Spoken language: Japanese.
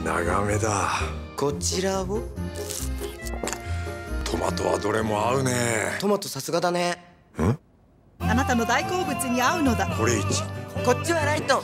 い眺めだ。こちらを？トマトはどれも合うね。トマトさすがだね。あなたの大好物に合うのだ。これ一こっちはライト。